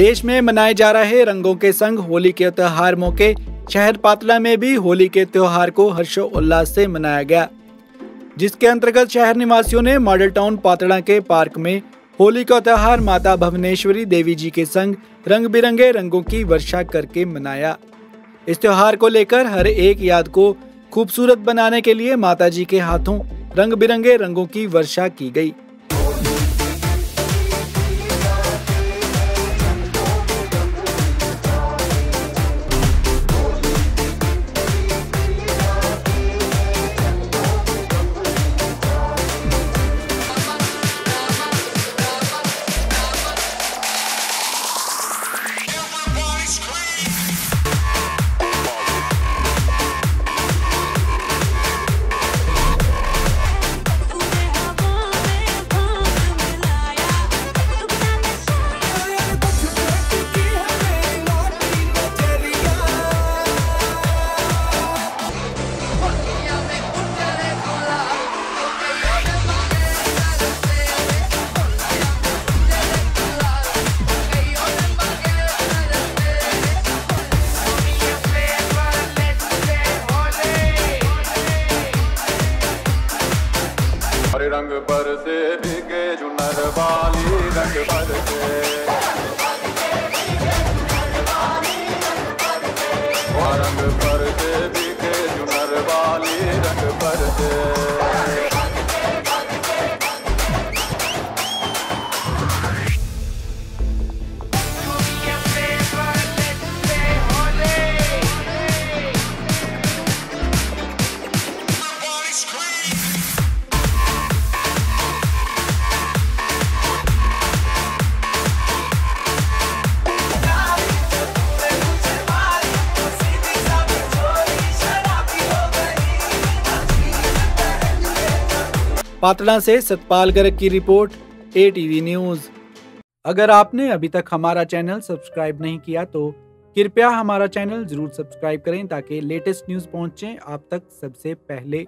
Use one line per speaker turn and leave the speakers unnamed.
देश में मनाए जा रहे रंगों के संग होली के त्योहार मौके शहर पातला में भी होली के त्योहार को हर्षोल्लास से मनाया गया, जिसके अंतर्गत शहर निवासियों ने मॉडल टाउन पातड़ा के पार्क में होली का त्योहार माता भवनेश्वरी देवी जी के संग रंग बिरंगे रंगों की वर्षा करके मनाया। इस त्योहार को लेकर हर एक याद को खूबसूरत बनाने के लिए माता जी के हाथों रंग बिरंगे रंगों की वर्षा की गई।
रंग पर से बिके जुनर वाली रंग पर से रंग पर से भीगे जुनर वाली रंग पर से
पातड़ा से सतपाल गर्ग की रिपोर्ट ए टीवी न्यूज़ अगर आपने अभी तक हमारा चैनल सब्सक्राइब नहीं किया तो कृपया हमारा चैनल ज़रूर सब्सक्राइब करें ताकि लेटेस्ट न्यूज़ पहुँचे आप तक सबसे पहले।